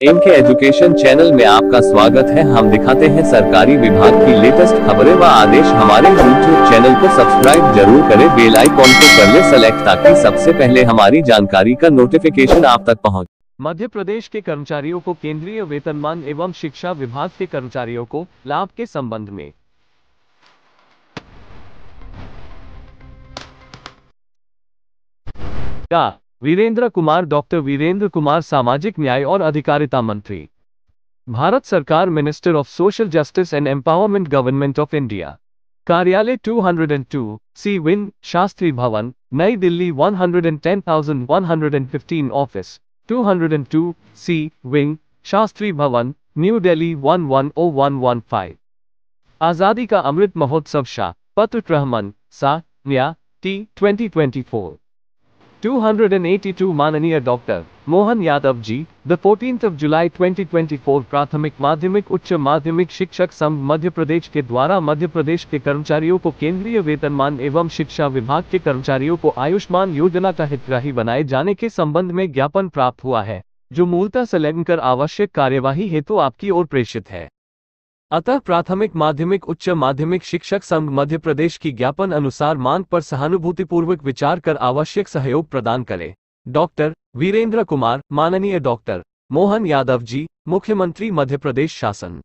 M के education channel में आपका स्वागत है। हम दिखाते हैं सरकारी विभाग की लेटेस्ट खबरें व आदेश। हमारे यूट्यूब चैनल को सब्सक्राइब ज़रूर करें। बेल आइकॉन को कर ले सेलेक्ट ताकि सबसे पहले हमारी जानकारी का नोटिफिकेशन आप तक पहुँचे मध्य प्रदेश के कर्मचारियों को केंद्रीय वेतनमान एवं शिक्षा विभाग के कर्मचारियों को लाभ के संबंध में। का वीरेंद्र कुमार डॉक्टर वीरेंद्र कुमार सामाजिक न्याय और अधिकारिता मंत्री। भारत सरकार minister of social justice and empowerment government of India. कार्यालय 202 C wing Shastri Bhavan Nai Delhi 110,115 office 202 C wing Shastri Bhavan New Delhi 110115 आज़ादी का अमृत महोत्सव शाह पत्र रहमान सा न्या टी 2024 282 माननीय doctor Mohan Yadav ji the 14th of July 2024 प्राथमिक माध्यमिक उच्च माध्यमिक शिक्षक संघ मध्य प्रदेश के द्वारा मध्य प्रदेश के कर्मचारियों को केंद्रीय वेतनमान एवं शिक्षा विभाग के कर्मचारियों को आयुष्मान योजना का हितग्राही बनाए जाने के संबंध में ज्ञापन प्राप्त हुआ है, जो मूलतः संलग्न कर आवश्यक कार्यवाही हेतु आपकी ओर प्रेषित है। अतः प्राथमिक माध्यमिक, उच्च माध्यमिक शिक्षक संघ मध्य प्रदेश की ज्ञापन अनुसार मांग पर सहानुभूतिपूर्वक विचार कर आवश्यक सहयोग प्रदान करे। डॉक्टर वीरेंद्र कुमार, माननीय डॉक्टर मोहन यादव जी, मुख्यमंत्री मध्य प्रदेश शासन।